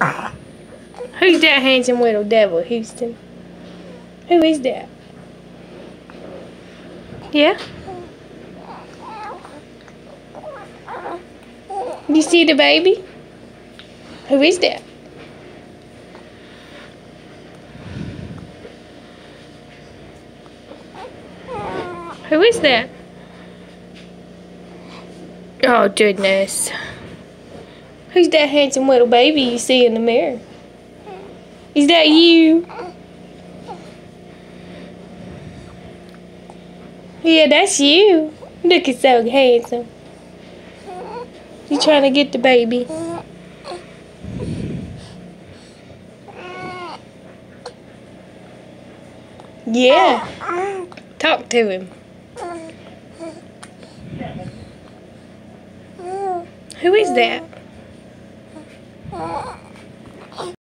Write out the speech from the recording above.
Who's that handsome little devil, Houston? Who is that? Yeah? You see the baby? Who is that? Who is that? Oh, goodness. Who's that handsome little baby you see in the mirror? Is that you? Yeah, that's you. Looking so handsome. You trying to get the baby? Yeah. Talk to him. Who is that? あっ。